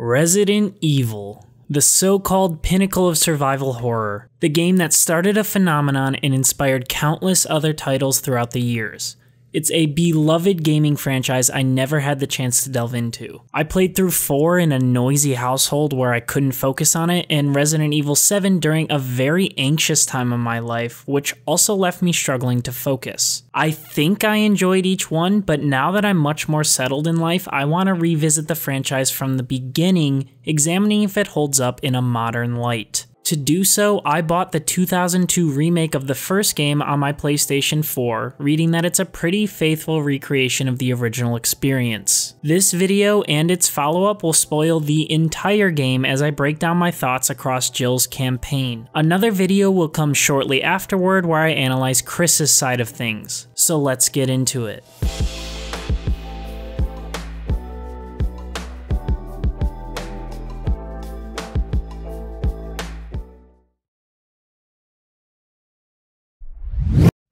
Resident Evil, the so called pinnacle of survival horror, the game that started a phenomenon and inspired countless other titles throughout the years. It's a beloved gaming franchise I never had the chance to delve into. I played through 4 in a noisy household where I couldn't focus on it, and Resident Evil 7 during a very anxious time of my life, which also left me struggling to focus. I think I enjoyed each one, but now that I'm much more settled in life, I want to revisit the franchise from the beginning, examining if it holds up in a modern light. To do so, I bought the 2002 remake of the first game on my PlayStation 4, reading that it's a pretty faithful recreation of the original experience. This video and its follow-up will spoil the entire game as I break down my thoughts across Jill's campaign. Another video will come shortly afterward where I analyze Chris's side of things, so let's get into it.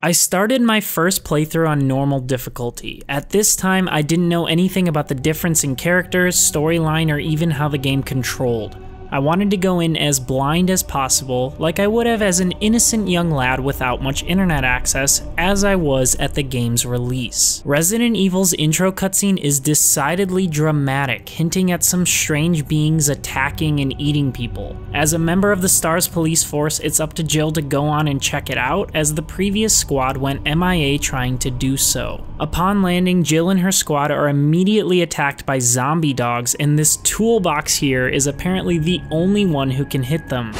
I started my first playthrough on normal difficulty. At this time, I didn't know anything about the difference in characters, storyline, or even how the game controlled. I wanted to go in as blind as possible, like I would have as an innocent young lad without much internet access, as I was at the game's release. Resident Evil's intro cutscene is decidedly dramatic, hinting at some strange beings attacking and eating people. As a member of the STARS police force, it's up to Jill to go on and check it out, as the previous squad went MIA trying to do so. Upon landing, Jill and her squad are immediately attacked by zombie dogs, and this toolbox here is apparently the only one who can hit them.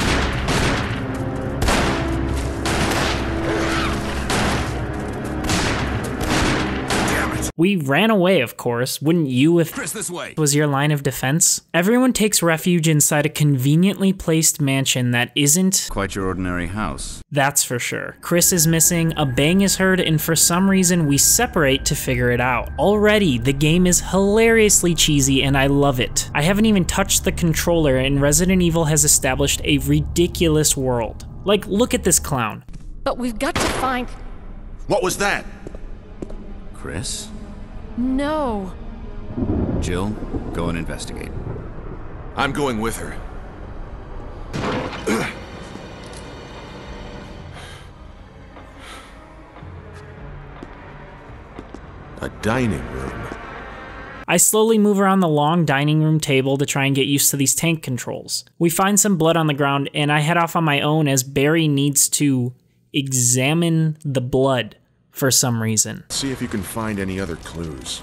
We ran away, of course. Wouldn't you if Chris, this way. was your line of defense? Everyone takes refuge inside a conveniently placed mansion that isn't Quite your ordinary house. that's for sure. Chris is missing, a bang is heard, and for some reason we separate to figure it out. Already, the game is hilariously cheesy and I love it. I haven't even touched the controller and Resident Evil has established a ridiculous world. Like, look at this clown. But we've got to find. What was that? Chris? No. Jill, go and investigate. I'm going with her. A dining room. I slowly move around the long dining room table to try and get used to these tank controls. We find some blood on the ground, and I head off on my own as Barry needs to examine the blood for some reason. See if you can find any other clues.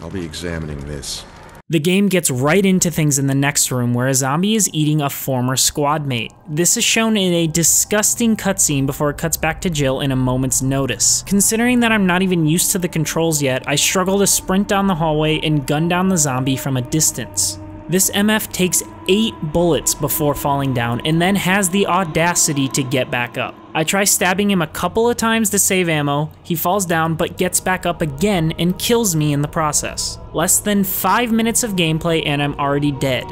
I'll be examining this. The game gets right into things in the next room where a zombie is eating a former squad mate. This is shown in a disgusting cutscene before it cuts back to Jill in a moment's notice. Considering that I'm not even used to the controls yet, I struggle to sprint down the hallway and gun down the zombie from a distance. This MF takes 8 bullets before falling down and then has the audacity to get back up. I try stabbing him a couple of times to save ammo, he falls down but gets back up again and kills me in the process. Less than 5 minutes of gameplay and I'm already dead.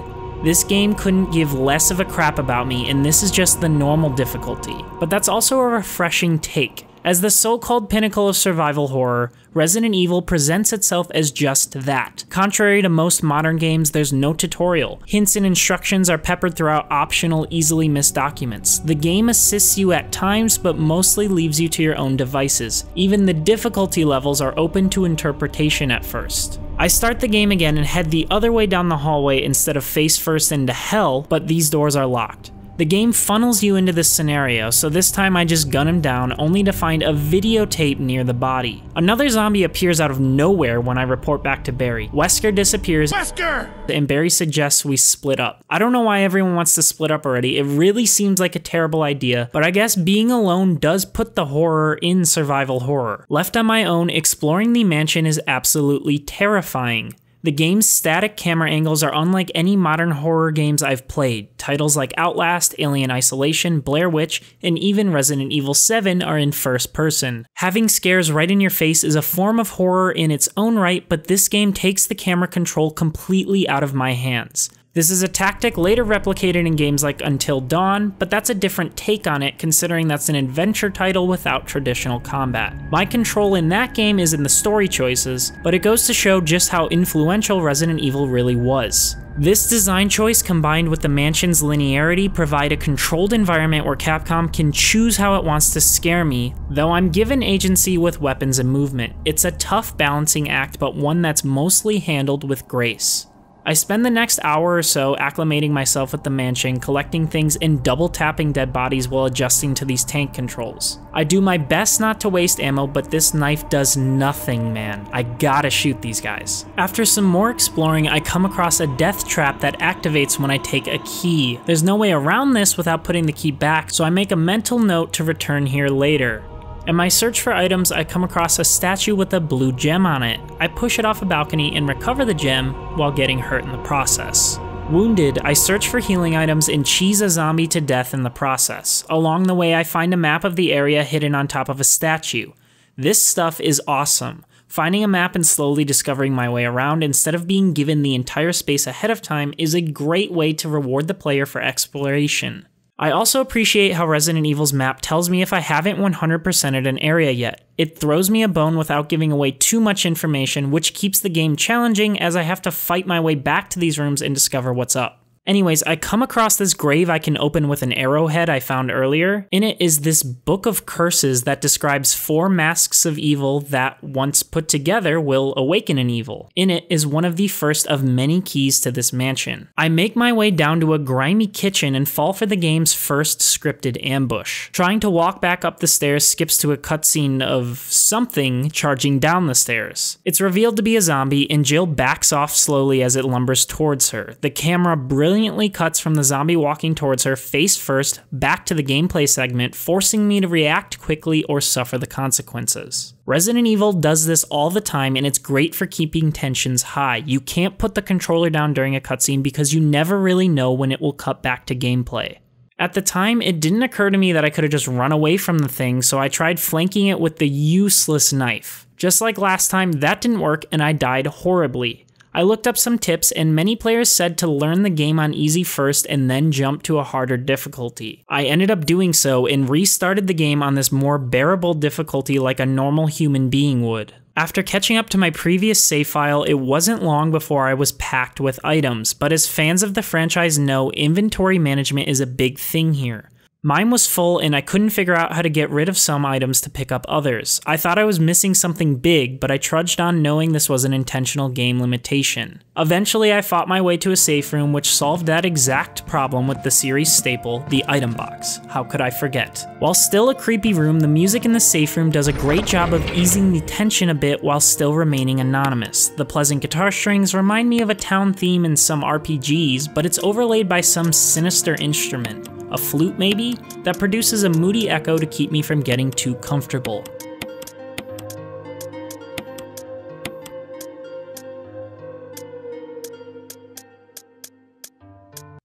This game couldn't give less of a crap about me and this is just the normal difficulty. But that's also a refreshing take. As the so-called pinnacle of survival horror, Resident Evil presents itself as just that. Contrary to most modern games, there's no tutorial. Hints and instructions are peppered throughout optional, easily missed documents. The game assists you at times, but mostly leaves you to your own devices. Even the difficulty levels are open to interpretation at first. I start the game again and head the other way down the hallway instead of face first into hell, but these doors are locked. The game funnels you into this scenario, so this time I just gun him down only to find a videotape near the body. Another zombie appears out of nowhere when I report back to Barry. Wesker disappears Wesker! and Barry suggests we split up. I don't know why everyone wants to split up already. It really seems like a terrible idea, but I guess being alone does put the horror in survival horror. Left on my own, exploring the mansion is absolutely terrifying. The game's static camera angles are unlike any modern horror games I've played. Titles like Outlast, Alien Isolation, Blair Witch, and even Resident Evil 7 are in first person. Having scares right in your face is a form of horror in its own right, but this game takes the camera control completely out of my hands. This is a tactic later replicated in games like Until Dawn, but that's a different take on it considering that's an adventure title without traditional combat. My control in that game is in the story choices, but it goes to show just how influential Resident Evil really was. This design choice combined with the mansion's linearity provide a controlled environment where Capcom can choose how it wants to scare me, though I'm given agency with weapons and movement. It's a tough balancing act, but one that's mostly handled with grace. I spend the next hour or so acclimating myself with the mansion, collecting things and double tapping dead bodies while adjusting to these tank controls. I do my best not to waste ammo, but this knife does nothing, man. I gotta shoot these guys. After some more exploring, I come across a death trap that activates when I take a key. There's no way around this without putting the key back, so I make a mental note to return here later. In my search for items, I come across a statue with a blue gem on it. I push it off a balcony and recover the gem while getting hurt in the process. Wounded, I search for healing items and cheese a zombie to death in the process. Along the way, I find a map of the area hidden on top of a statue. This stuff is awesome. Finding a map and slowly discovering my way around instead of being given the entire space ahead of time is a great way to reward the player for exploration. I also appreciate how Resident Evil's map tells me if I haven't 100%ed an area yet. It throws me a bone without giving away too much information, which keeps the game challenging as I have to fight my way back to these rooms and discover what's up. Anyways, I come across this grave I can open with an arrowhead I found earlier. In it is this book of curses that describes four masks of evil that, once put together, will awaken an evil. In it is one of the first of many keys to this mansion. I make my way down to a grimy kitchen and fall for the game's first scripted ambush. Trying to walk back up the stairs skips to a cutscene of something charging down the stairs. It's revealed to be a zombie, and Jill backs off slowly as it lumbers towards her. The camera brilliantly brilliantly cuts from the zombie walking towards her face first back to the gameplay segment, forcing me to react quickly or suffer the consequences. Resident Evil does this all the time and it's great for keeping tensions high. You can't put the controller down during a cutscene because you never really know when it will cut back to gameplay. At the time, it didn't occur to me that I could have just run away from the thing, so I tried flanking it with the useless knife. Just like last time, that didn't work and I died horribly. I looked up some tips, and many players said to learn the game on easy first and then jump to a harder difficulty. I ended up doing so and restarted the game on this more bearable difficulty like a normal human being would. After catching up to my previous save file, it wasn't long before I was packed with items, but as fans of the franchise know, inventory management is a big thing here. Mine was full and I couldn't figure out how to get rid of some items to pick up others. I thought I was missing something big, but I trudged on knowing this was an intentional game limitation. Eventually, I fought my way to a safe room which solved that exact problem with the series staple, the item box. How could I forget? While still a creepy room, the music in the safe room does a great job of easing the tension a bit while still remaining anonymous. The pleasant guitar strings remind me of a town theme in some RPGs, but it's overlaid by some sinister instrument a flute maybe, that produces a moody echo to keep me from getting too comfortable.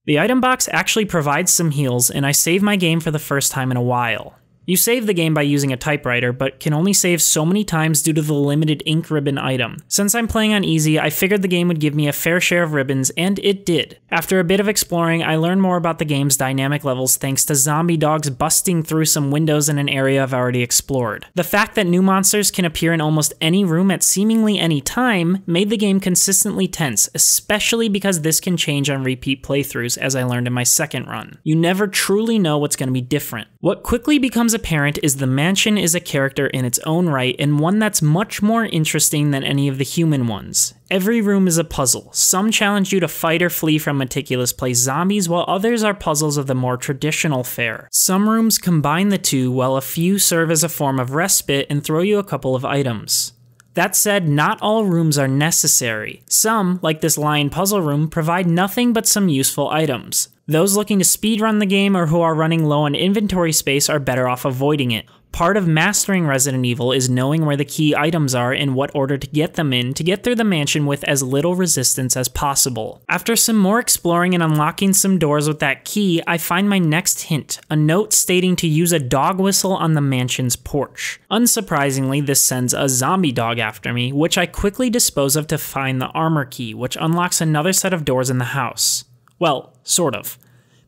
The item box actually provides some heals, and I save my game for the first time in a while. You save the game by using a typewriter, but can only save so many times due to the limited ink ribbon item. Since I'm playing on easy, I figured the game would give me a fair share of ribbons, and it did. After a bit of exploring, I learned more about the game's dynamic levels thanks to zombie dogs busting through some windows in an area I've already explored. The fact that new monsters can appear in almost any room at seemingly any time made the game consistently tense, especially because this can change on repeat playthroughs as I learned in my second run. You never truly know what's going to be different. What quickly becomes becomes apparent is the mansion is a character in its own right and one that's much more interesting than any of the human ones. Every room is a puzzle. Some challenge you to fight or flee from meticulous place zombies, while others are puzzles of the more traditional fare. Some rooms combine the two, while a few serve as a form of respite and throw you a couple of items. That said, not all rooms are necessary. Some, like this lion puzzle room, provide nothing but some useful items. Those looking to speedrun the game or who are running low on inventory space are better off avoiding it. Part of mastering Resident Evil is knowing where the key items are and what order to get them in to get through the mansion with as little resistance as possible. After some more exploring and unlocking some doors with that key, I find my next hint, a note stating to use a dog whistle on the mansion's porch. Unsurprisingly, this sends a zombie dog after me, which I quickly dispose of to find the armor key, which unlocks another set of doors in the house. Well, sort of.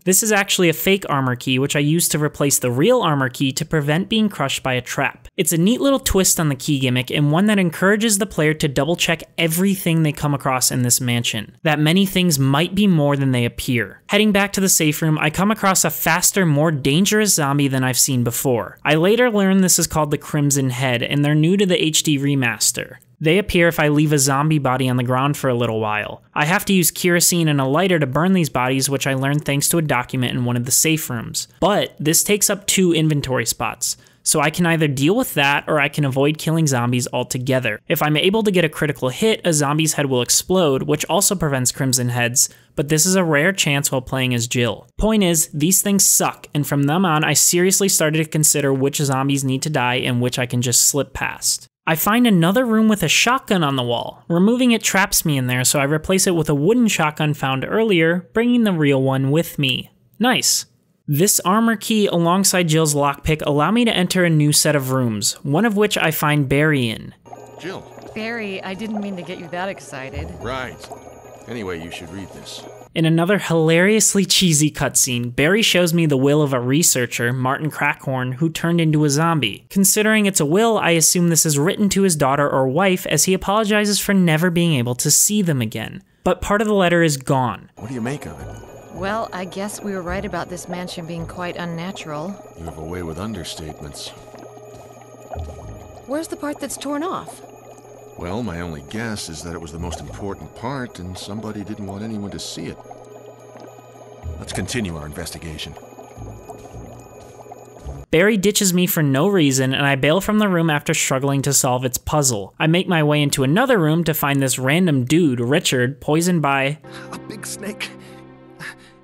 This is actually a fake armor key, which I use to replace the real armor key to prevent being crushed by a trap. It's a neat little twist on the key gimmick and one that encourages the player to double check everything they come across in this mansion. That many things might be more than they appear. Heading back to the safe room, I come across a faster, more dangerous zombie than I've seen before. I later learn this is called the Crimson Head, and they're new to the HD remaster. They appear if I leave a zombie body on the ground for a little while. I have to use kerosene and a lighter to burn these bodies, which I learned thanks to a document in one of the safe rooms. But this takes up two inventory spots. So I can either deal with that or I can avoid killing zombies altogether. If I'm able to get a critical hit, a zombie's head will explode, which also prevents crimson heads, but this is a rare chance while playing as Jill. Point is, these things suck, and from them on, I seriously started to consider which zombies need to die and which I can just slip past. I find another room with a shotgun on the wall. Removing it traps me in there, so I replace it with a wooden shotgun found earlier, bringing the real one with me. Nice. This armor key alongside Jill's lockpick allow me to enter a new set of rooms, one of which I find Barry in. Jill. Barry, I didn't mean to get you that excited. Right. Anyway, you should read this. In another hilariously cheesy cutscene, Barry shows me the will of a researcher, Martin Crackhorn, who turned into a zombie. Considering it's a will, I assume this is written to his daughter or wife as he apologizes for never being able to see them again. But part of the letter is gone. What do you make of it? Well, I guess we were right about this mansion being quite unnatural. You have a way with understatements. Where's the part that's torn off? Well, my only guess is that it was the most important part and somebody didn't want anyone to see it. Let's continue our investigation. Barry ditches me for no reason, and I bail from the room after struggling to solve its puzzle. I make my way into another room to find this random dude, Richard, poisoned by. A big snake.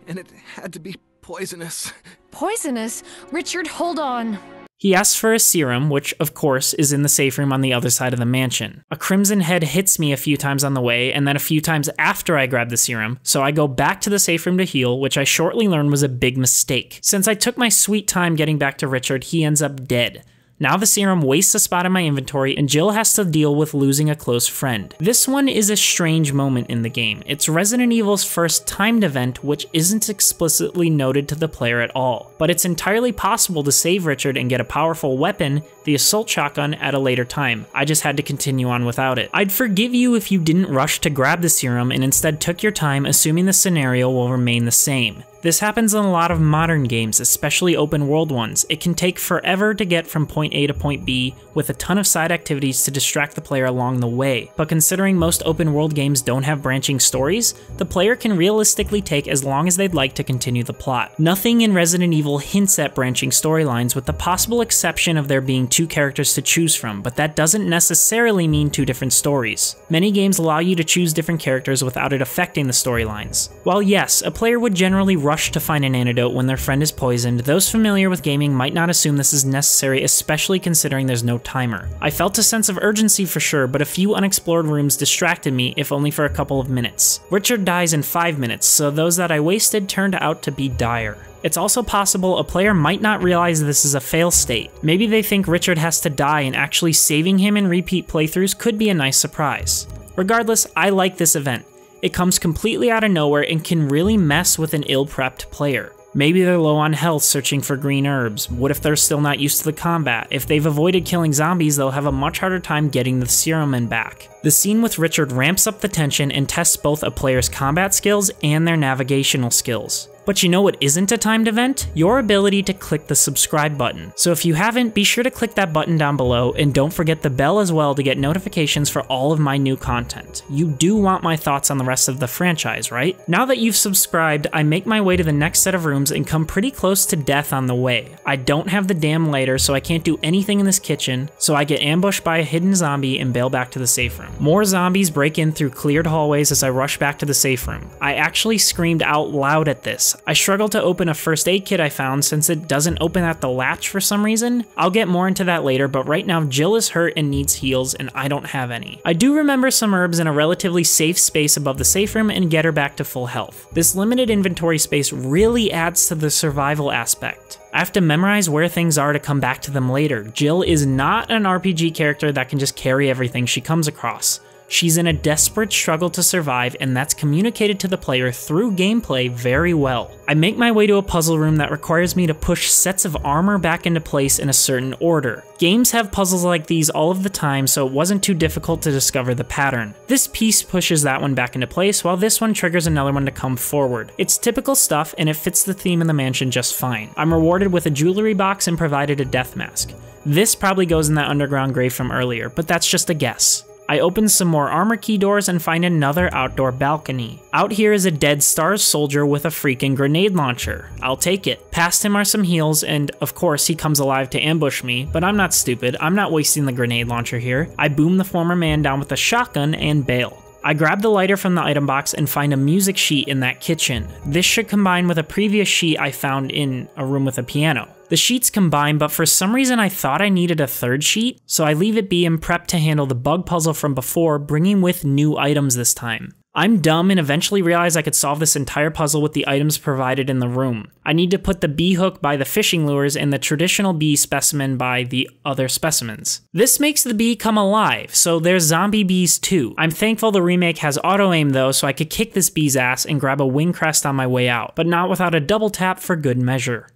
And it had to be poisonous. Poisonous? Richard, hold on. He asks for a serum, which, of course, is in the safe room on the other side of the mansion. A crimson head hits me a few times on the way, and then a few times after I grab the serum, so I go back to the safe room to heal, which I shortly learn was a big mistake. Since I took my sweet time getting back to Richard, he ends up dead. Now the serum wastes a spot in my inventory, and Jill has to deal with losing a close friend. This one is a strange moment in the game. It's Resident Evil's first timed event, which isn't explicitly noted to the player at all. But it's entirely possible to save Richard and get a powerful weapon, the assault shotgun, at a later time. I just had to continue on without it. I'd forgive you if you didn't rush to grab the serum and instead took your time assuming the scenario will remain the same. This happens in a lot of modern games, especially open world ones. It can take forever to get from point A to point B, with a ton of side activities to distract the player along the way. But considering most open world games don't have branching stories, the player can realistically take as long as they'd like to continue the plot. Nothing in Resident Evil hints at branching storylines, with the possible exception of there being two characters to choose from, but that doesn't necessarily mean two different stories. Many games allow you to choose different characters without it affecting the storylines. While yes, a player would generally rush to find an antidote when their friend is poisoned, those familiar with gaming might not assume this is necessary, especially considering there's no timer. I felt a sense of urgency for sure, but a few unexplored rooms distracted me, if only for a couple of minutes. Richard dies in 5 minutes, so those that I wasted turned out to be dire. It's also possible a player might not realize this is a fail state. Maybe they think Richard has to die and actually saving him in repeat playthroughs could be a nice surprise. Regardless, I like this event. It comes completely out of nowhere and can really mess with an ill prepped player. Maybe they're low on health searching for green herbs. What if they're still not used to the combat? If they've avoided killing zombies, they'll have a much harder time getting the serum in back. The scene with Richard ramps up the tension and tests both a player's combat skills and their navigational skills. But you know what isn't a timed event? Your ability to click the subscribe button. So if you haven't, be sure to click that button down below and don't forget the bell as well to get notifications for all of my new content. You do want my thoughts on the rest of the franchise, right? Now that you've subscribed, I make my way to the next set of rooms and come pretty close to death on the way. I don't have the damn lighter, so I can't do anything in this kitchen, so I get ambushed by a hidden zombie and bail back to the safe room. More zombies break in through cleared hallways as I rush back to the safe room. I actually screamed out loud at this. I struggle to open a first aid kit I found since it doesn't open at the latch for some reason. I'll get more into that later, but right now Jill is hurt and needs heals and I don't have any. I do remember some herbs in a relatively safe space above the safe room and get her back to full health. This limited inventory space really adds to the survival aspect. I have to memorize where things are to come back to them later. Jill is not an RPG character that can just carry everything she comes across. She's in a desperate struggle to survive, and that's communicated to the player through gameplay very well. I make my way to a puzzle room that requires me to push sets of armor back into place in a certain order. Games have puzzles like these all of the time, so it wasn't too difficult to discover the pattern. This piece pushes that one back into place, while this one triggers another one to come forward. It's typical stuff, and it fits the theme of the mansion just fine. I'm rewarded with a jewelry box and provided a death mask. This probably goes in that underground grave from earlier, but that's just a guess. I open some more armor key doors and find another outdoor balcony. Out here is a dead STARS soldier with a freaking grenade launcher. I'll take it. Past him are some heals, and of course he comes alive to ambush me, but I'm not stupid, I'm not wasting the grenade launcher here. I boom the former man down with a shotgun and bail. I grab the lighter from the item box and find a music sheet in that kitchen. This should combine with a previous sheet I found in a room with a piano. The sheets combine, but for some reason I thought I needed a third sheet, so I leave it be and prep to handle the bug puzzle from before, bringing with new items this time. I'm dumb and eventually realize I could solve this entire puzzle with the items provided in the room. I need to put the bee hook by the fishing lures and the traditional bee specimen by the other specimens. This makes the bee come alive, so there's zombie bees too. I'm thankful the remake has auto aim though, so I could kick this bee's ass and grab a wind crest on my way out, but not without a double tap for good measure.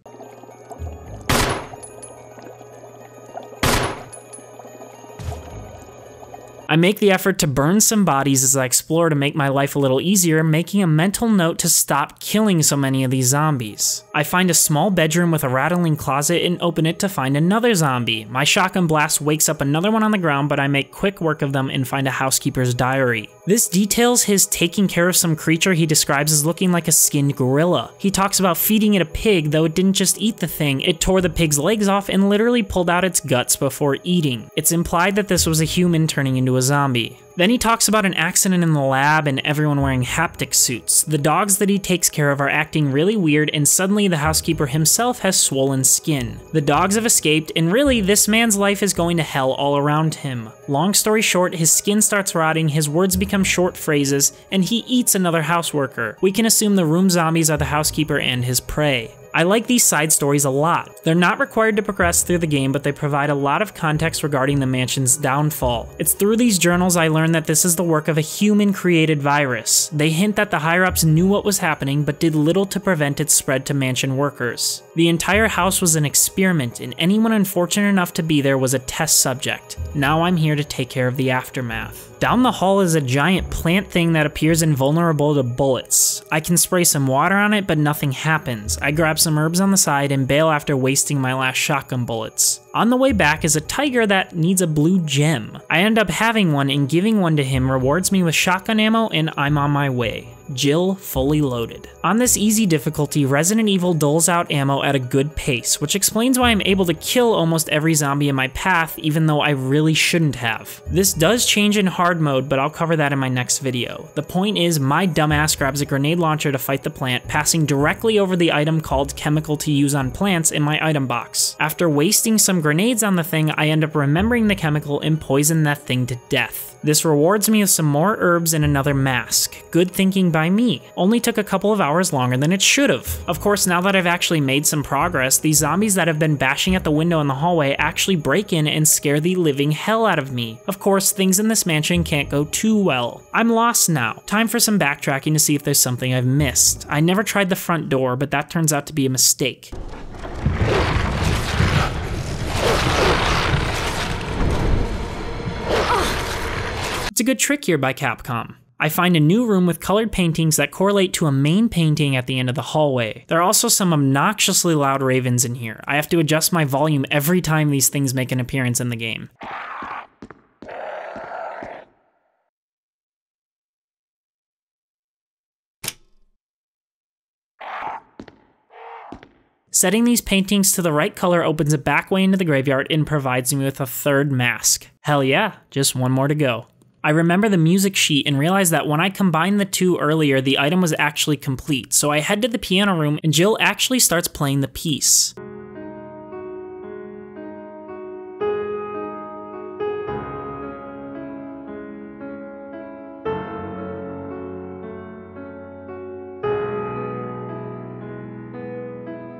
I make the effort to burn some bodies as I explore to make my life a little easier, making a mental note to stop killing so many of these zombies. I find a small bedroom with a rattling closet and open it to find another zombie. My shotgun blast wakes up another one on the ground, but I make quick work of them and find a housekeeper's diary. This details his taking care of some creature he describes as looking like a skinned gorilla. He talks about feeding it a pig, though it didn't just eat the thing, it tore the pig's legs off and literally pulled out its guts before eating. It's implied that this was a human turning into a zombie. Then he talks about an accident in the lab and everyone wearing haptic suits. The dogs that he takes care of are acting really weird, and suddenly the housekeeper himself has swollen skin. The dogs have escaped, and really, this man's life is going to hell all around him. Long story short, his skin starts rotting, his words become short phrases, and he eats another houseworker. We can assume the room zombies are the housekeeper and his prey. I like these side stories a lot. They're not required to progress through the game, but they provide a lot of context regarding the mansion's downfall. It's through these journals I learned that this is the work of a human created virus. They hint that the higher ups knew what was happening, but did little to prevent its spread to mansion workers. The entire house was an experiment, and anyone unfortunate enough to be there was a test subject. Now I'm here to take care of the aftermath. Down the hall is a giant plant thing that appears invulnerable to bullets. I can spray some water on it, but nothing happens. I grab some herbs on the side and bail after wasting my last shotgun bullets. On the way back is a tiger that needs a blue gem. I end up having one and giving one to him rewards me with shotgun ammo and I'm on my way. Jill fully loaded. On this easy difficulty, Resident Evil doles out ammo at a good pace, which explains why I'm able to kill almost every zombie in my path even though I really shouldn't have. This does change in hard mode, but I'll cover that in my next video. The point is, my dumbass grabs a grenade launcher to fight the plant, passing directly over the item called chemical to use on plants in my item box. After wasting some grenades on the thing, I end up remembering the chemical and poison that thing to death. This rewards me with some more herbs and another mask. Good thinking by me. Only took a couple of hours longer than it should have. Of course, now that I've actually made some progress, these zombies that have been bashing at the window in the hallway actually break in and scare the living hell out of me. Of course, things in this mansion can't go too well. I'm lost now. Time for some backtracking to see if there's something I've missed. I never tried the front door, but that turns out to be a mistake. It's a good trick here by Capcom. I find a new room with colored paintings that correlate to a main painting at the end of the hallway. There are also some obnoxiously loud ravens in here. I have to adjust my volume every time these things make an appearance in the game. Setting these paintings to the right color opens a back way into the graveyard and provides me with a third mask. Hell yeah, just one more to go. I remember the music sheet and realized that when I combined the two earlier, the item was actually complete, so I head to the piano room and Jill actually starts playing the piece.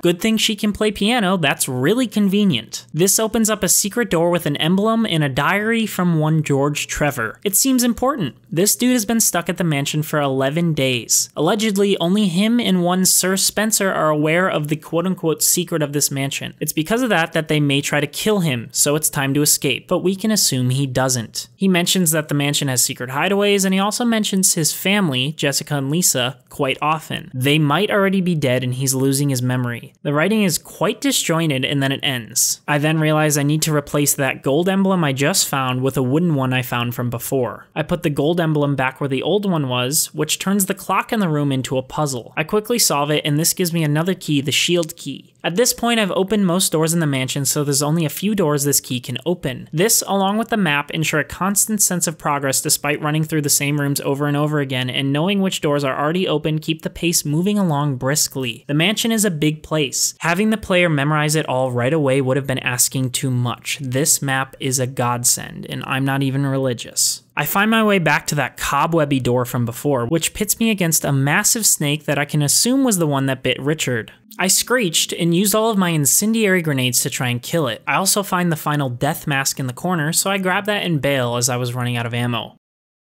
Good thing she can play piano, that's really convenient. This opens up a secret door with an emblem and a diary from one George Trevor. It seems important. This dude has been stuck at the mansion for 11 days. Allegedly, only him and one Sir Spencer are aware of the quote unquote secret of this mansion. It's because of that that they may try to kill him, so it's time to escape, but we can assume he doesn't. He mentions that the mansion has secret hideaways, and he also mentions his family, Jessica and Lisa, quite often. They might already be dead and he's losing his memory. The writing is quite disjointed and then it ends. I then realize I need to replace that gold emblem I just found with a wooden one I found from before. I put the gold emblem back where the old one was, which turns the clock in the room into a puzzle. I quickly solve it and this gives me another key, the shield key. At this point, I've opened most doors in the mansion, so there's only a few doors this key can open. This, along with the map, ensure a constant sense of progress despite running through the same rooms over and over again, and knowing which doors are already open keep the pace moving along briskly. The mansion is a big place. Having the player memorize it all right away would have been asking too much. This map is a godsend, and I'm not even religious. I find my way back to that cobwebby door from before, which pits me against a massive snake that I can assume was the one that bit Richard. I screeched and used all of my incendiary grenades to try and kill it. I also find the final death mask in the corner, so I grab that and bail as I was running out of ammo.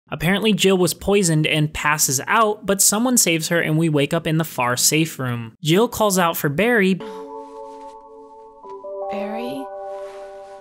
Apparently, Jill was poisoned and passes out, but someone saves her and we wake up in the far safe room. Jill calls out for Barry, Barry?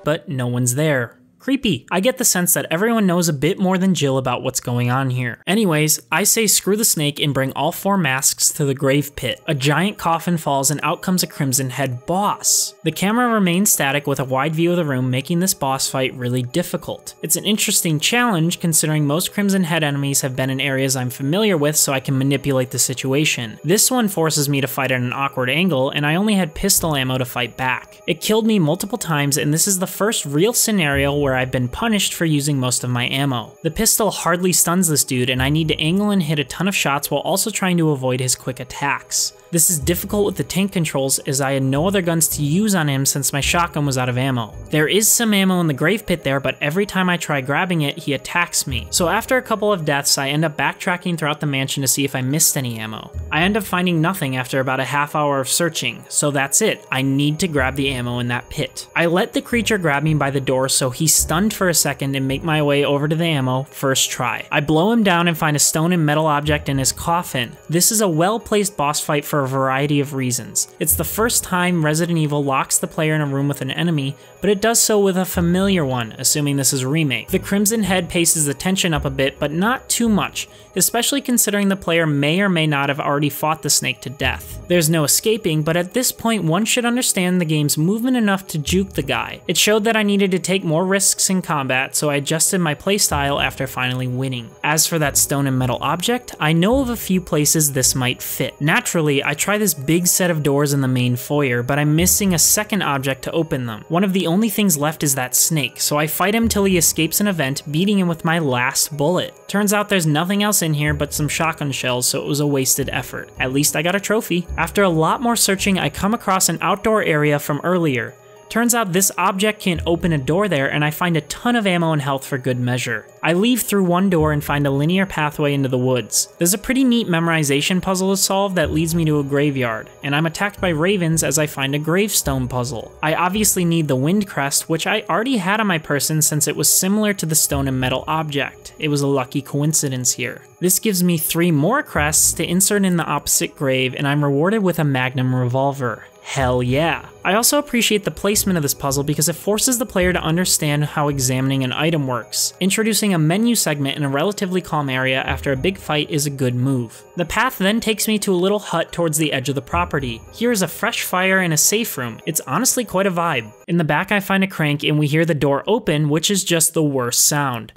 but no one's there. Creepy. I get the sense that everyone knows a bit more than Jill about what's going on here. Anyways, I say screw the snake and bring all four masks to the grave pit. A giant coffin falls and out comes a Crimson Head boss. The camera remains static with a wide view of the room, making this boss fight really difficult. It's an interesting challenge considering most Crimson Head enemies have been in areas I'm familiar with so I can manipulate the situation. This one forces me to fight at an awkward angle and I only had pistol ammo to fight back. It killed me multiple times and this is the first real scenario where I've been punished for using most of my ammo. The pistol hardly stuns this dude and I need to angle and hit a ton of shots while also trying to avoid his quick attacks. This is difficult with the tank controls as I had no other guns to use on him since my shotgun was out of ammo. There is some ammo in the grave pit there, but every time I try grabbing it, he attacks me. So after a couple of deaths, I end up backtracking throughout the mansion to see if I missed any ammo. I end up finding nothing after about a half hour of searching, so that's it. I need to grab the ammo in that pit. I let the creature grab me by the door so he's stunned for a second and make my way over to the ammo first try. I blow him down and find a stone and metal object in his coffin. This is a well placed boss fight for a variety of reasons. It's the first time Resident Evil locks the player in a room with an enemy, but it does so with a familiar one, assuming this is a remake. The Crimson Head paces the tension up a bit, but not too much, especially considering the player may or may not have already fought the snake to death. There's no escaping, but at this point one should understand the game's movement enough to juke the guy. It showed that I needed to take more risks in combat, so I adjusted my playstyle after finally winning. As for that stone and metal object, I know of a few places this might fit. Naturally, I try this big set of doors in the main foyer, but I'm missing a second object to open them. One of the only things left is that snake, so I fight him till he escapes an event, beating him with my last bullet. Turns out there's nothing else in here but some shotgun shells, so it was a wasted effort. At least I got a trophy. After a lot more searching, I come across an outdoor area from earlier. Turns out this object can open a door there, and I find a ton of ammo and health for good measure. I leave through one door and find a linear pathway into the woods. There's a pretty neat memorization puzzle to solve that leads me to a graveyard, and I'm attacked by ravens as I find a gravestone puzzle. I obviously need the wind crest, which I already had on my person since it was similar to the stone and metal object. It was a lucky coincidence here. This gives me three more crests to insert in the opposite grave, and I'm rewarded with a magnum revolver. Hell yeah. I also appreciate the placement of this puzzle because it forces the player to understand how examining an item works. Introducing a menu segment in a relatively calm area after a big fight is a good move. The path then takes me to a little hut towards the edge of the property. Here is a fresh fire and a safe room. It's honestly quite a vibe. In the back I find a crank and we hear the door open, which is just the worst sound.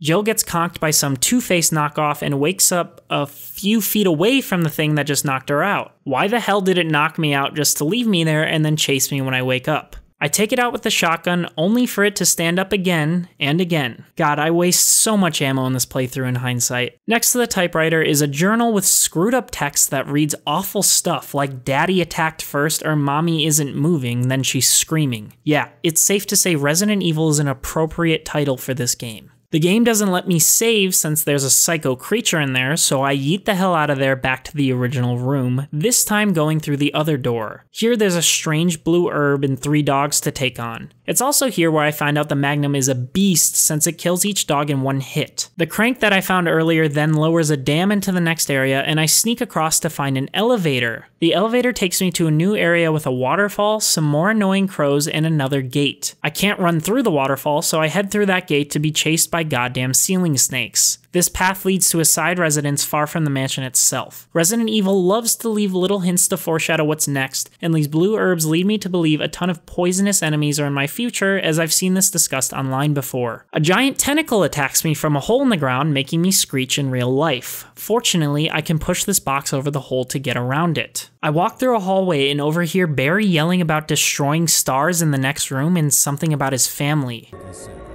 Jill gets conked by some Two Face knockoff and wakes up a few feet away from the thing that just knocked her out. Why the hell did it knock me out just to leave me there and then chase me when I wake up? I take it out with the shotgun only for it to stand up again and again. God, I waste so much ammo in this playthrough in hindsight. Next to the typewriter is a journal with screwed up text that reads awful stuff like daddy attacked first or mommy isn't moving, then she's screaming. Yeah, it's safe to say Resident Evil is an appropriate title for this game. The game doesn't let me save since there's a psycho creature in there, so I yeet the hell out of there back to the original room, this time going through the other door. Here there's a strange blue herb and three dogs to take on. It's also here where I find out the Magnum is a beast since it kills each dog in one hit. The crank that I found earlier then lowers a dam into the next area and I sneak across to find an elevator. The elevator takes me to a new area with a waterfall, some more annoying crows, and another gate. I can't run through the waterfall, so I head through that gate to be chased by goddamn ceiling snakes. This path leads to a side residence far from the mansion itself. Resident Evil loves to leave little hints to foreshadow what's next, and these blue herbs lead me to believe a ton of poisonous enemies are in my future, as I've seen this discussed online before. A giant tentacle attacks me from a hole in the ground, making me screech in real life. Fortunately, I can push this box over the hole to get around it. I walk through a hallway and overhear Barry yelling about destroying stars in the next room and something about his family. But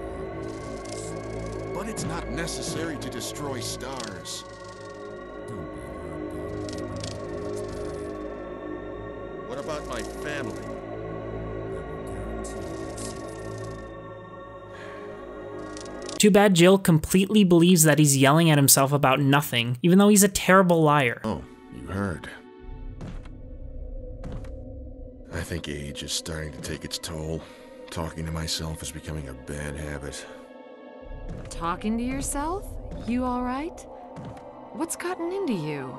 it's not necessary to destroy stars. What about my family? Too bad Jill completely believes that he's yelling at himself about nothing, even though he's a terrible liar. Oh, you heard. I think age is starting to take its toll. Talking to myself is becoming a bad habit. Talking to yourself? You alright? What's gotten into you?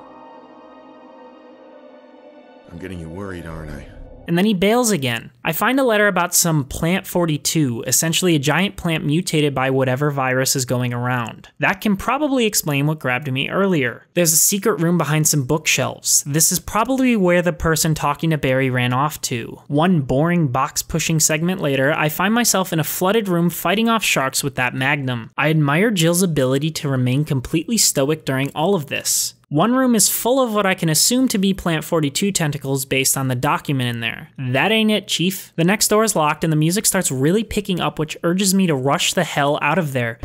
I'm getting you worried, aren't I? And then he bails again. I find a letter about some Plant 42, essentially a giant plant mutated by whatever virus is going around. That can probably explain what grabbed me earlier. There's a secret room behind some bookshelves. This is probably where the person talking to Barry ran off to. One boring box pushing segment later, I find myself in a flooded room fighting off sharks with that magnum. I admire Jill's ability to remain completely stoic during all of this. One room is full of what I can assume to be Plant 42 tentacles based on the document in there. Mm. That ain't it, Chief. The next door is locked and the music starts really picking up, which urges me to rush the hell out of there.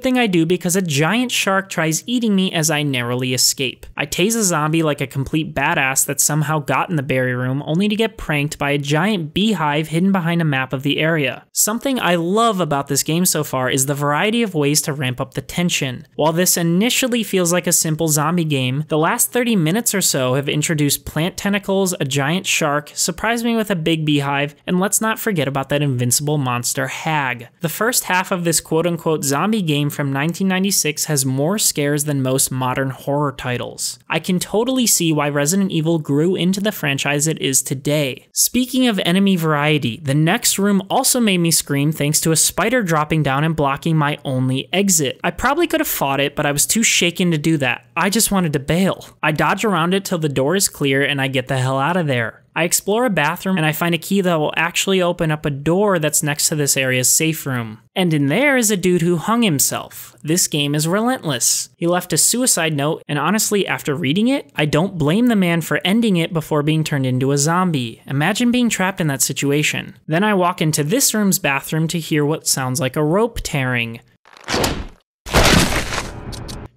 Good thing I do because a giant shark tries eating me as I narrowly escape. I tase a zombie like a complete badass that somehow got in the berry room only to get pranked by a giant beehive hidden behind a map of the area. Something I love about this game so far is the variety of ways to ramp up the tension. While this initially feels like a simple zombie game, the last 30 minutes or so have introduced plant tentacles, a giant shark, surprised me with a big beehive, and let's not forget about that invincible monster Hag. The first half of this quote unquote zombie game from 1996 has more scares than most modern horror titles. I can totally see why Resident Evil grew into the franchise it is today. Speaking of enemy variety, the next room also made me scream thanks to a spider dropping down and blocking my only exit. I probably could have fought it, but I was too shaken to do that. I just wanted to bail. I dodge around it till the door is clear and I get the hell out of there. I explore a bathroom and I find a key that will actually open up a door that's next to this area's safe room. And in there is a dude who hung himself. This game is relentless. He left a suicide note, and honestly, after reading it, I don't blame the man for ending it before being turned into a zombie. Imagine being trapped in that situation. Then I walk into this room's bathroom to hear what sounds like a rope tearing.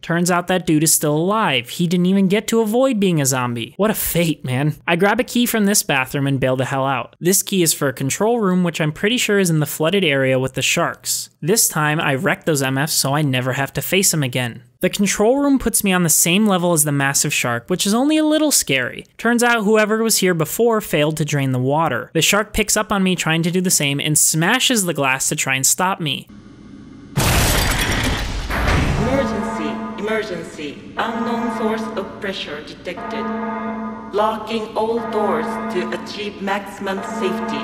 Turns out that dude is still alive. He didn't even get to avoid being a zombie. What a fate, man. I grab a key from this bathroom and bail the hell out. This key is for a control room, which I'm pretty sure is in the flooded area with the sharks. This time, I wreck those MFs so I never have to face them again. The control room puts me on the same level as the massive shark, which is only a little scary. Turns out whoever was here before failed to drain the water. The shark picks up on me trying to do the same and smashes the glass to try and stop me. Emergency. Unknown source of pressure detected. Locking all doors to achieve maximum safety.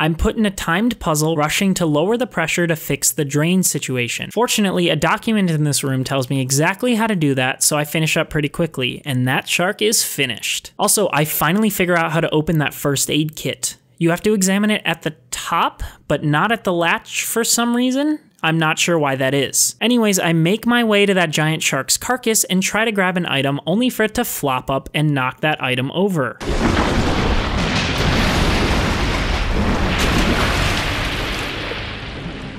I'm put in a timed puzzle, rushing to lower the pressure to fix the drain situation. Fortunately, a document in this room tells me exactly how to do that, so I finish up pretty quickly, and that shark is finished. Also, I finally figure out how to open that first aid kit. You have to examine it at the top, but not at the latch for some reason. I'm not sure why that is. Anyways, I make my way to that giant shark's carcass and try to grab an item only for it to flop up and knock that item over.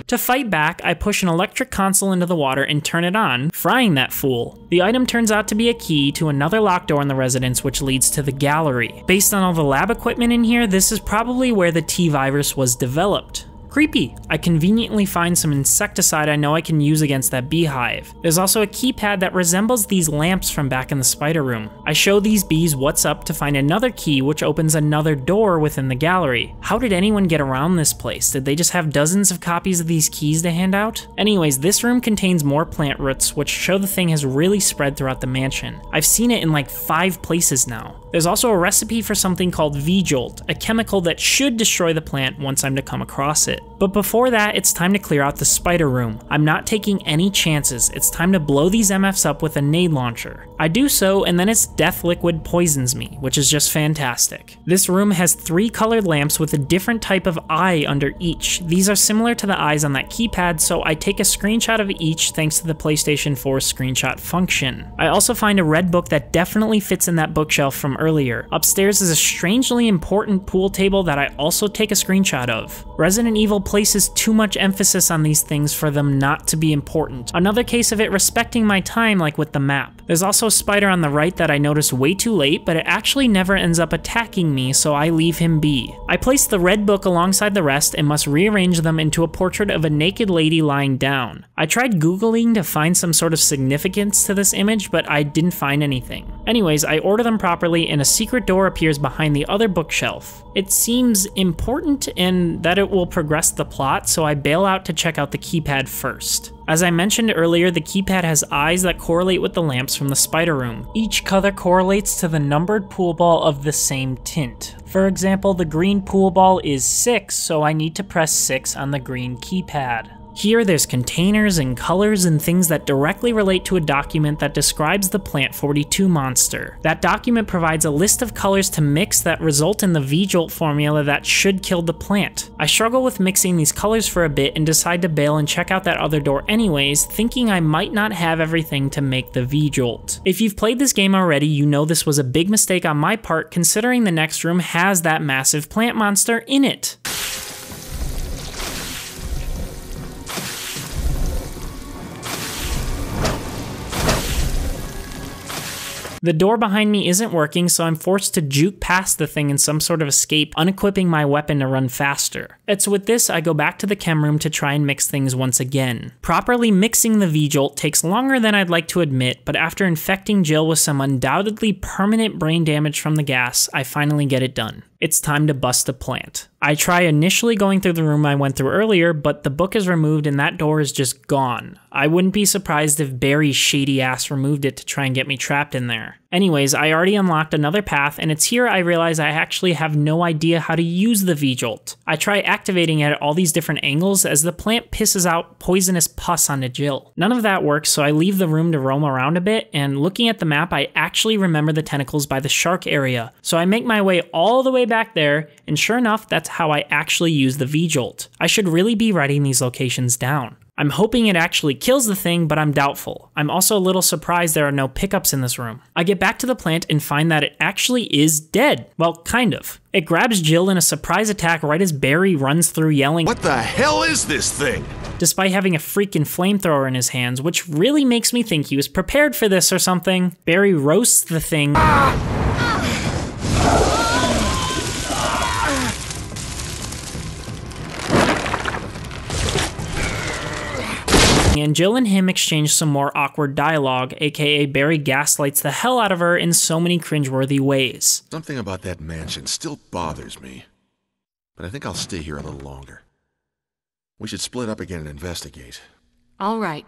To fight back, I push an electric console into the water and turn it on, frying that fool. The item turns out to be a key to another locked door in the residence which leads to the gallery. Based on all the lab equipment in here, this is probably where the T-Virus was developed. Creepy. I conveniently find some insecticide I know I can use against that beehive. There's also a keypad that resembles these lamps from back in the spider room. I show these bees what's up to find another key which opens another door within the gallery. How did anyone get around this place? Did they just have dozens of copies of these keys to hand out? Anyways, this room contains more plant roots which show the thing has really spread throughout the mansion. I've seen it in like five places now. There's also a recipe for something called V-Jolt, a chemical that should destroy the plant once I'm to come across it. But before that, it's time to clear out the spider room. I'm not taking any chances. It's time to blow these MFs up with a nade launcher. I do so, and then its death liquid poisons me, which is just fantastic. This room has three colored lamps with a different type of eye under each. These are similar to the eyes on that keypad, so I take a screenshot of each thanks to the PlayStation 4 screenshot function. I also find a red book that definitely fits in that bookshelf from earlier. Upstairs is a strangely important pool table that I also take a screenshot of. Resident Evil places too much emphasis on these things for them not to be important. Another case of it respecting my time like with the map. There's also a spider on the right that I noticed way too late, but it actually never ends up attacking me, so I leave him be. I place the red book alongside the rest and must rearrange them into a portrait of a naked lady lying down. I tried googling to find some sort of significance to this image, but I didn't find anything. Anyways, I order them properly and a secret door appears behind the other bookshelf. It seems important and that it will progress the plot, so I bail out to check out the keypad first. As I mentioned earlier, the keypad has eyes that correlate with the lamps from the spider room. Each color correlates to the numbered pool ball of the same tint. For example, the green pool ball is 6, so I need to press 6 on the green keypad. Here, there's containers and colors and things that directly relate to a document that describes the Plant 42 monster. That document provides a list of colors to mix that result in the V-Jolt formula that should kill the plant. I struggle with mixing these colors for a bit and decide to bail and check out that other door anyways, thinking I might not have everything to make the V-Jolt. If you've played this game already, you know this was a big mistake on my part considering the next room has that massive plant monster in it. The door behind me isn't working, so I'm forced to juke past the thing in some sort of escape, unequipping my weapon to run faster. It's with this I go back to the chem room to try and mix things once again. Properly mixing the V-Jolt takes longer than I'd like to admit, but after infecting Jill with some undoubtedly permanent brain damage from the gas, I finally get it done. It's time to bust the plant. I try initially going through the room I went through earlier, but the book is removed and that door is just gone. I wouldn't be surprised if Barry's shady ass removed it to try and get me trapped in there. Anyways, I already unlocked another path, and it's here I realize I actually have no idea how to use the V-Jolt. I try activating it at all these different angles as the plant pisses out poisonous pus onto Jill. None of that works, so I leave the room to roam around a bit, and looking at the map, I actually remember the tentacles by the shark area. So I make my way all the way back there, and sure enough, that's how I actually use the V-Jolt. I should really be writing these locations down. I'm hoping it actually kills the thing, but I'm doubtful. I'm also a little surprised there are no pickups in this room. I get back to the plant and find that it actually is dead. Well, kind of. It grabs Jill in a surprise attack right as Barry runs through yelling, What the hell is this thing? despite having a freaking flamethrower in his hands, which really makes me think he was prepared for this or something. Barry roasts the thing. Ah! And Jill and him exchange some more awkward dialogue, aka Barry gaslights the hell out of her in so many cringeworthy ways. Something about that mansion still bothers me. But I think I'll stay here a little longer. We should split up again and investigate. All right.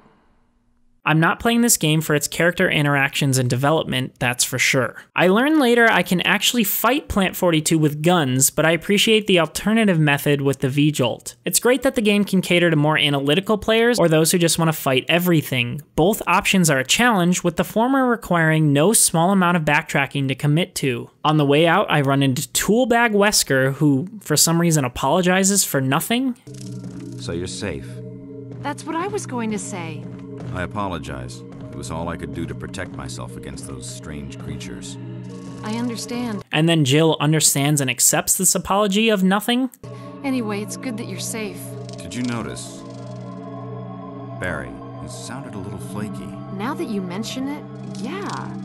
I'm not playing this game for its character interactions and development, that's for sure. I learned later I can actually fight Plant 42 with guns, but I appreciate the alternative method with the V-Jolt. It's great that the game can cater to more analytical players or those who just want to fight everything. Both options are a challenge, with the former requiring no small amount of backtracking to commit to. On the way out, I run into Toolbag Wesker, who for some reason apologizes for nothing. So you're safe. That's what I was going to say. I apologize. It was all I could do to protect myself against those strange creatures. I understand. And then Jill understands and accepts this apology of nothing. Anyway, it's good that you're safe. Did you notice? Barry, he sounded a little flaky. Now that you mention it, yeah.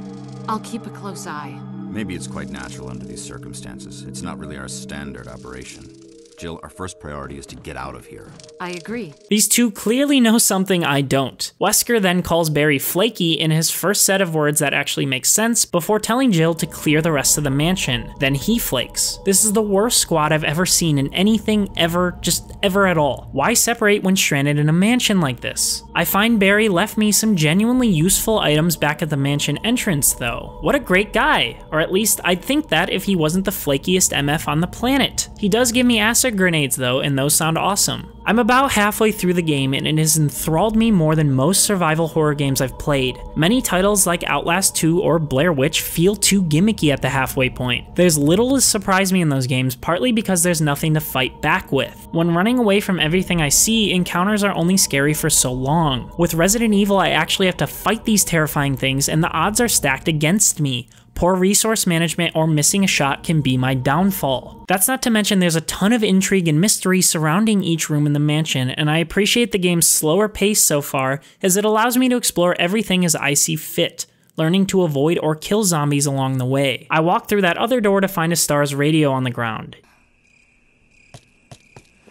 I'll keep a close eye. Maybe it's quite natural under these circumstances. It's not really our standard operation. Jill, our first priority is to get out of here. I agree. These two clearly know something I don't. Wesker then calls Barry flaky in his first set of words that actually makes sense before telling Jill to clear the rest of the mansion. Then he flakes. This is the worst squad I've ever seen in anything ever, just ever at all. Why separate when stranded in a mansion like this? I find Barry left me some genuinely useful items back at the mansion entrance though. What a great guy! Or at least I'd think that if he wasn't the flakiest MF on the planet. He does give me acid grenades though, and those sound awesome. I'm about halfway through the game and it has enthralled me more than most survival horror games I've played. Many titles like Outlast 2 or Blair Witch feel too gimmicky at the halfway point. There's little to surprise me in those games, partly because there's nothing to fight back with. When running away from everything I see, encounters are only scary for so long. With Resident Evil, I actually have to fight these terrifying things and the odds are stacked against me. Poor resource management or missing a shot can be my downfall. That's not to mention there's a ton of intrigue and mystery surrounding each room in the mansion, and I appreciate the game's slower pace so far as it allows me to explore everything as I see fit learning to avoid or kill zombies along the way. I walk through that other door to find a STARS radio on the ground.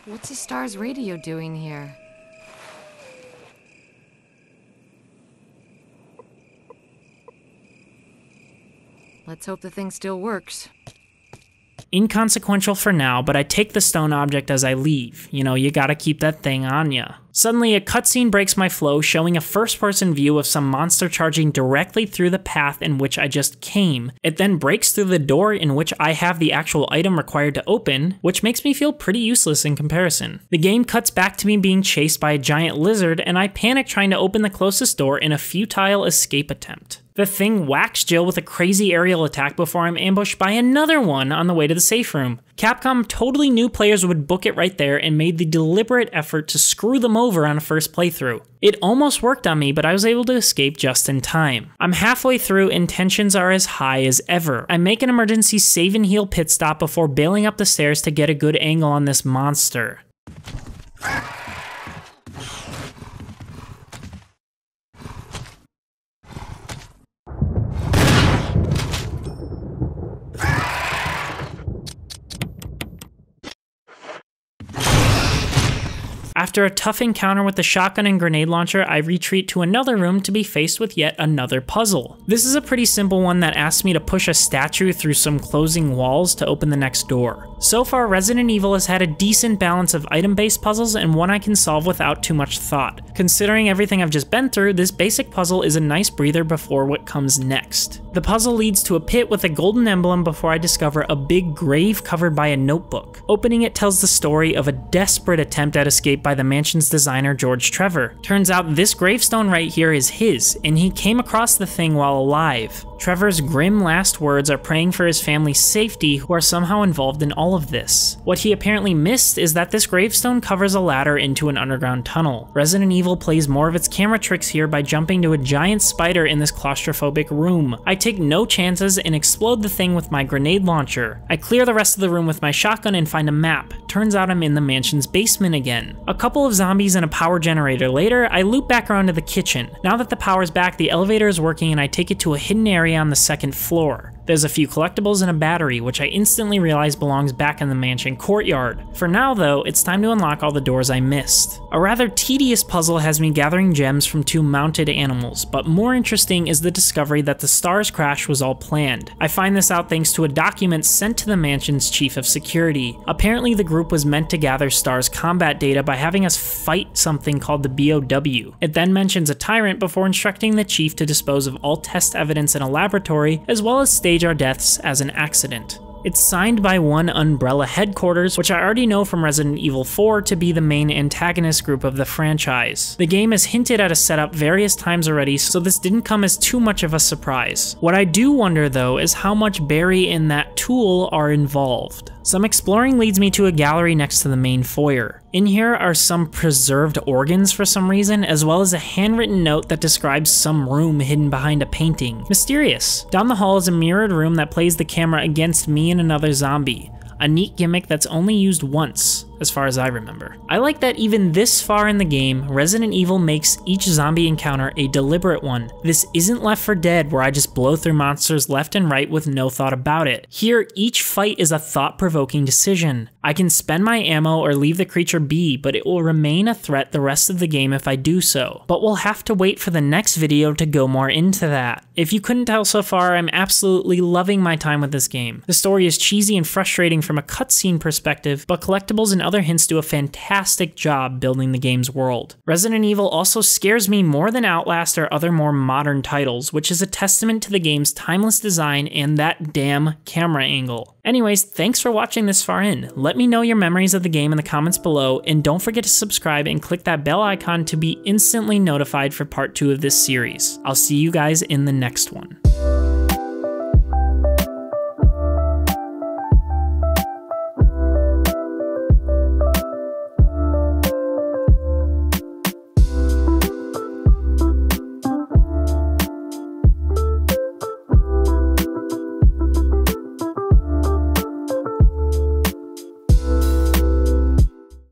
What's a STARS radio doing here? Let's hope the thing still works. Inconsequential for now, but I take the stone object as I leave. You know, you gotta keep that thing on ya. Suddenly, a cutscene breaks my flow, showing a first person view of some monster charging directly through the path in which I just came. It then breaks through the door in which I have the actual item required to open, which makes me feel pretty useless in comparison. The game cuts back to me being chased by a giant lizard, and I panic trying to open the closest door in a futile escape attempt. The thing whacks Jill with a crazy aerial attack before I'm ambushed by another one on the way to the safe room. Capcom totally knew players would book it right there and made the deliberate effort to screw them over on a first playthrough. It almost worked on me, but I was able to escape just in time. I'm halfway through and tensions are as high as ever. I make an emergency save and heal pit stop before bailing up the stairs to get a good angle on this monster. After a tough encounter with the shotgun and grenade launcher, I retreat to another room to be faced with yet another puzzle. This is a pretty simple one that asks me to push a statue through some closing walls to open the next door. So far, Resident Evil has had a decent balance of item-based puzzles and one I can solve without too much thought. Considering everything I've just been through, this basic puzzle is a nice breather before what comes next. The puzzle leads to a pit with a golden emblem before I discover a big grave covered by a notebook. Opening it tells the story of a desperate attempt at escape by the mansion's designer George Trevor. Turns out this gravestone right here is his, and he came across the thing while alive. Trevor's grim last words are praying for his family's safety who are somehow involved in all of this. What he apparently missed is that this gravestone covers a ladder into an underground tunnel. Resident Evil plays more of its camera tricks here by jumping to a giant spider in this claustrophobic room. I take no chances and explode the thing with my grenade launcher. I clear the rest of the room with my shotgun and find a map. Turns out I'm in the mansion's basement again. A couple of zombies and a power generator later, I loop back around to the kitchen. Now that the power's back, the elevator is working and I take it to a hidden area on the second floor. There's a few collectibles and a battery, which I instantly realize belongs back in the mansion courtyard. For now though, it's time to unlock all the doors I missed. A rather tedious puzzle has me gathering gems from two mounted animals, but more interesting is the discovery that the STARS crash was all planned. I find this out thanks to a document sent to the mansion's chief of security. Apparently the group was meant to gather STARS combat data by having us fight something called the BOW. It then mentions a tyrant before instructing the chief to dispose of all test evidence in a laboratory, as well as stage our deaths as an accident. It's signed by one Umbrella headquarters, which I already know from Resident Evil 4 to be the main antagonist group of the franchise. The game has hinted at a setup various times already, so this didn't come as too much of a surprise. What I do wonder though is how much Barry and that tool are involved. Some exploring leads me to a gallery next to the main foyer. In here are some preserved organs for some reason, as well as a handwritten note that describes some room hidden behind a painting. Mysterious. Down the hall is a mirrored room that plays the camera against me and another zombie. A neat gimmick that's only used once, as far as I remember. I like that even this far in the game, Resident Evil makes each zombie encounter a deliberate one. This isn't Left 4 Dead where I just blow through monsters left and right with no thought about it. Here, each fight is a thought-provoking decision. I can spend my ammo or leave the creature be, but it will remain a threat the rest of the game if I do so. But we'll have to wait for the next video to go more into that. If you couldn't tell so far, I'm absolutely loving my time with this game. The story is cheesy and frustrating from a cutscene perspective, but collectibles and other hints do a fantastic job building the game's world. Resident Evil also scares me more than Outlast or other more modern titles, which is a testament to the game's timeless design and that damn camera angle. Anyways, thanks for watching this far in. Let me know your memories of the game in the comments below, and don't forget to subscribe and click that bell icon to be instantly notified for part 2 of this series. I'll see you guys in the next one.